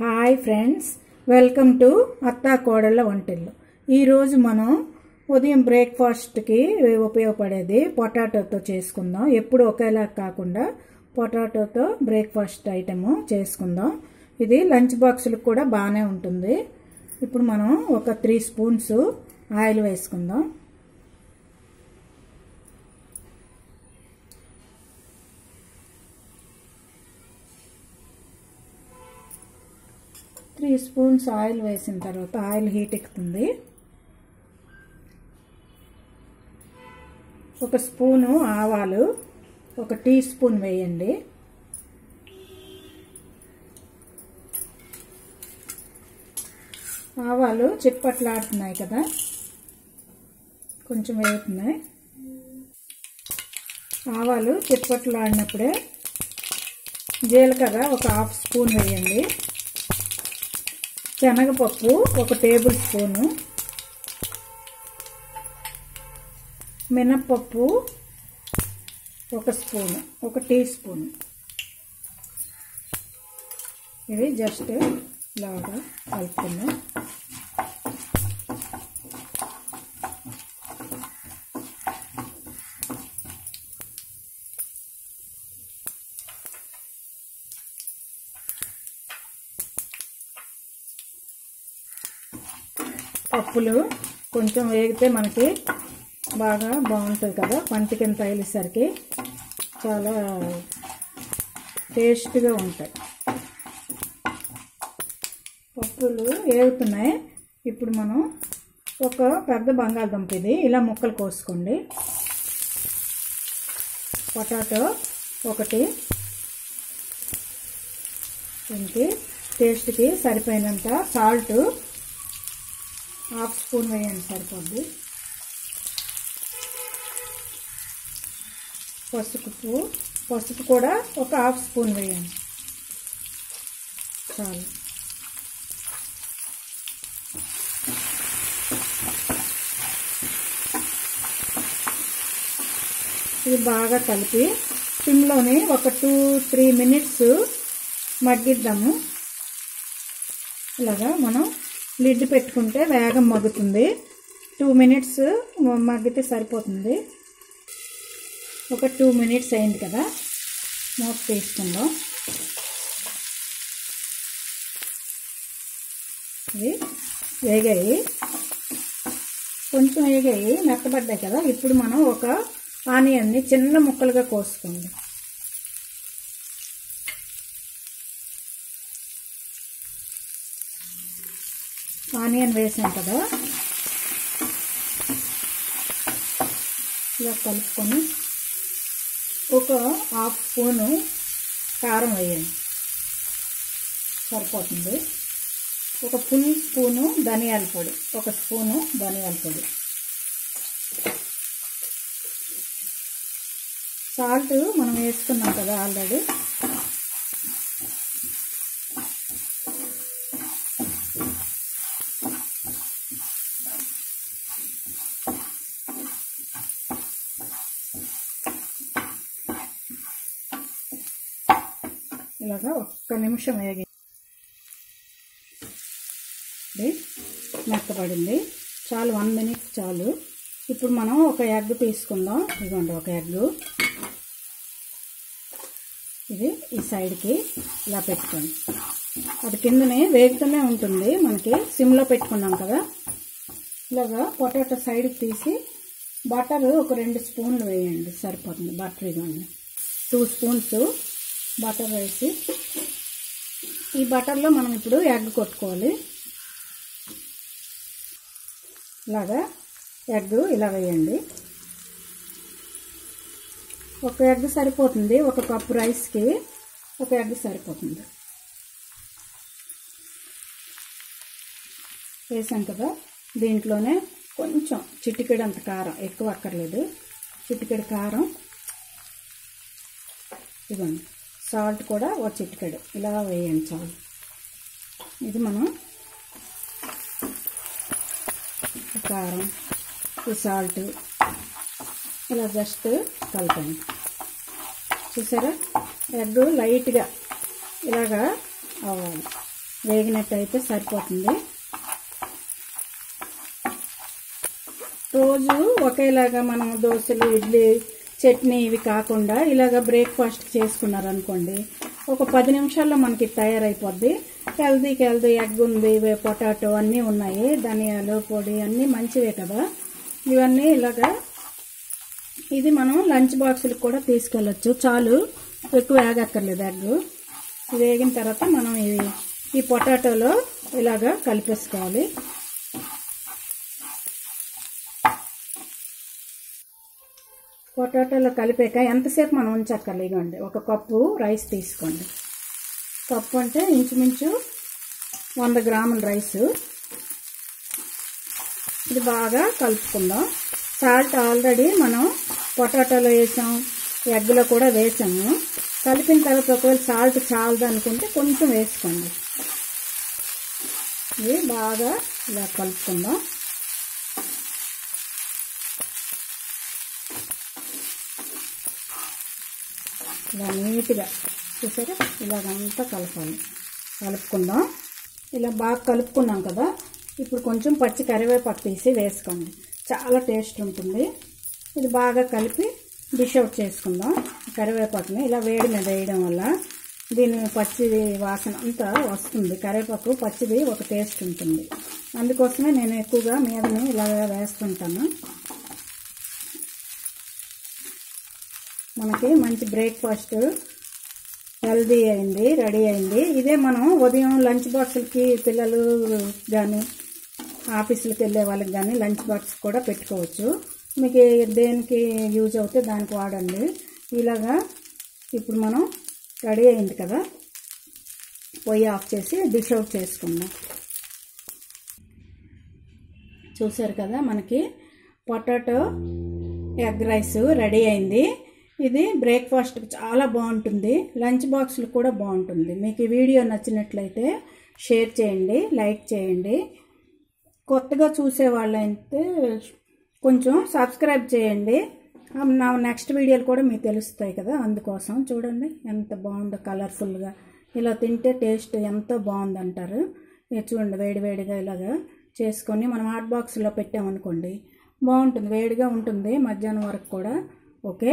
Hi friends welcome to అత్తా కోడళ్ళ వంటిల్లు. ఈరోజు మనం ఉదయం బ్రేక్ఫాస్ట్కి ఉపయోగపడేది పొటాటోతో చేసుకుందాం. ఎప్పుడు ఒకేలా కాకుండా పొటాటోతో బ్రేక్ఫాస్ట్ ఐటము చేసుకుందాం. ఇది లంచ్ బాక్సులకు కూడా బాగానే ఉంటుంది. ఇప్పుడు మనం ఒక త్రీ స్పూన్స్ ఆయిల్ వేసుకుందాం. త్రీ స్పూన్స్ ఆయిల్ వేసిన తర్వాత ఆయిల్ హీట్ ఎక్కుతుంది. ఒక స్పూను ఆవాలు ఒక టీ స్పూన్ వేయండి. ఆవాలు చిట్పట్లాడుతున్నాయి కదా కొంచెం వేగుతున్నాయి. ఆవాలు చిట్పట్లాడినప్పుడే జీలకర్ర ఒక హాఫ్ స్పూన్ వేయండి. శనగపప్పు ఒక టేబుల్ స్పూను. మినప్పప్పు ఒక స్పూను ఒక టీ స్పూన్. ఇవి జస్ట్ లాగా కలుపుకుందాం. పప్పులు కొంచెం వేగితే మనకి బాగా బాగుంటుంది కదా. పంటి కింద తగిలేసరికి చాలా టేస్ట్గా ఉంటాయి. పప్పులు వేగుతున్నాయి ఇప్పుడు మనం ఒక పెద్ద బంగాళదుంప ఇది. ఇలా ముక్కలు కోసుకోండి. పొటాటో ఒకటి. దీనికి టేస్ట్కి సరిపోయినంత సాల్ట్ హాఫ్ స్పూన్ వేయండి సరిపోద్ది. పసుపు పసుపు కూడా ఒక హాఫ్ స్పూన్ వేయండి. చాలు. ఇది బాగా కలిపి సిమ్లోని ఒక టూ త్రీ మినిట్స్ మగ్గిద్దాము. ఇలాగా మనం లిడ్ పెట్టుకుంటే వేగం మగ్గుతుంది. టూ మినిట్స్ మగ్గితే సరిపోతుంది. ఒక టూ మినిట్స్ అయింది కదా. మూత తీసుకుందాం ఇవి వేగాయి. కొంచెం వేగాయి. మెత్తబడ్డాయి కదా. ఇప్పుడు మనం ఒక ఆనియన్ని చిన్న ముక్కలుగా కోసుకోండి. ఆనియన్ వేసాం కదా. ఇలా కలుపుకొని ఒక హాఫ్ స్పూను కారం వేయండి. సరిపోతుంది. ఒక ఫుల్ స్పూను ధనియాల పొడి ఒక స్పూను ధనియాల పొడి. సాల్ట్ మనం వేసుకున్నాం కదా ఆల్రెడీ. ఇలాగా ఒక్క నిమిషం వేగి మెత్తపడింది. చాలు వన్ మినిట్ చాలు. ఇప్పుడు మనం ఒక ఎగ్ తీసుకుందాం. ఇదిగోండి ఒక ఎగ్. ఇది ఈ సైడ్కి ఇలా పెట్టుకోండి. అది కిందనే వేగుతూనే ఉంటుంది. మనకి సిమ్లో పెట్టుకున్నాం కదా. ఇలాగా పొటాటో సైడ్కి తీసి బటర్ ఒక రెండు స్పూన్లు వేయండి. సరిపోతుంది బటర్ ఇవ్వండి టూ స్పూన్స్ బటర్ వేసి ఈ బటర్లో మనం ఇప్పుడు ఎగ్ కొట్టుకోవాలి. ఇలాగా ఎగ్ ఇలా వేయండి. ఒక ఎగ్ సరిపోతుంది ఒక కప్పు రైస్కి ఒక ఎగ్ సరిపోతుంది. వేసాం కదా దీంట్లోనే కొంచెం చిటికెడు అంత కారం ఎక్కువ అక్కర్లేదు. చిటికెడు కారం. ఇవ్వండి. సాల్ట్ కూడా ఒక చిటికెడు. ఇలా వేయండి చాలు. ఇది మనం కారం ఈ సాల్ట్ ఇలా జస్ట్ కలపండి. చూసారా? ఎగ్ లైట్గా ఇలాగా అవ్వాలి. వేగినట్టయితే సరిపోతుంది. రోజు ఒకేలాగా మనం దోశలు ఇడ్లీ చట్నీ ఇవి కాకుండా ఇలాగ బ్రేక్ఫాస్ట్ చేసుకున్నారనుకోండి ఒక పది నిమిషాల్లో మనకి తయారైపోద్ది. హెల్దీ హెల్దీ ఎగ్ ఉంది పొటాటో అన్నీ ఉన్నాయి ధనియాలు పొడి అన్నీ మంచివే కదా. ఇవన్నీ ఇలాగా ఇది మనం లంచ్ బాక్సులకు కూడా తీసుకెళ్ళచ్చు. చాలు ఎక్కువ వేగక్కర్లేదు ఎగ్ వేగిన తర్వాత మనం ఇది ఈ పొటాటోలో ఇలాగా కలిపేసుకోవాలి. పొటాటోలో కలిపాక ఎంతసేపు మనం ఉంచక్కర్లేదు ఇవ్వండి ఒక కప్పు రైస్ తీసుకోండి. కప్పు అంటే ఇంచుమించు వంద గ్రాముల రైసు. ఇది బాగా కలుపుకుందాం. సాల్ట్ ఆల్రెడీ మనం పొటాటోలో వేసాం ఎగ్లో కూడా వేసాము. కలిపిన తర్వాత ఒకవేళ సాల్ట్ చాలదు అనుకుంటే కొంచెం వేసుకోండి. ఇది బాగా ఇలా కలుపుకుందాం. ఇలా నీట్గా చూసారా? ఇలాగంతా కలపాలి. కలుపుకుందాం. ఇలా బాగా కలుపుకున్నాం కదా? ఇప్పుడు కొంచెం పచ్చి కరివేపాకు తీసి వేసుకోండి. చాలా టేస్ట్ ఉంటుంది. ఇది బాగా కలిపి డిష్ అవుట్ చేసుకుందాం. కరివేపాకుని ఇలా వేడి మీద వేయడం వల్ల దీని పచ్చిది వాసన అంతా వస్తుంది. కరివేపాకు పచ్చిది ఒక టేస్ట్ ఉంటుంది. అందుకోసమే నేను ఎక్కువగా మీదని ఇలా వేస్తుంటాను. మనకి మంచి బ్రేక్ఫాస్ట్ హెల్దీ అయింది రెడీ అయింది. ఇదే మనం ఉదయం లంచ్ బాక్సులకి పిల్లలు కానీ ఆఫీసులకు వెళ్ళే వాళ్ళకి కానీ లంచ్ బాక్స్ కూడా పెట్టుకోవచ్చు. మీకు దేనికి యూజ్ అవుతే దానికి వాడండి. ఇలాగా ఇప్పుడు మనం రెడీ అయింది కదా పొయ్యి ఆఫ్ చేసి డిష్ అవుట్ చేసుకుందాం. చూసారు కదా మనకి పొటాటో ఎగ్ రైస్ రెడీ అయింది. ఇది బ్రేక్ఫాస్ట్ చాలా బాగుంటుంది. లంచ్ బాక్స్లు కూడా బాగుంటుంది. మీకు ఈ వీడియో నచ్చినట్లయితే షేర్ చేయండి లైక్ చేయండి. కొత్తగా చూసే వాళ్ళైతే కొంచెం సబ్స్క్రైబ్ చేయండి. నా నెక్స్ట్ వీడియోలు కూడా మీకు తెలుస్తాయి కదా అందుకోసం చూడండి ఎంత బాగుందో కలర్ఫుల్గా. ఇలా తింటే టేస్ట్ ఎంతో బాగుందంటారు. చూడండి వేడివేడిగా ఇలాగా చేసుకొని మనం హాట్ బాక్స్లో పెట్టామనుకోండి బాగుంటుంది వేడిగా ఉంటుంది మధ్యాహ్నం వరకు కూడా. Okay?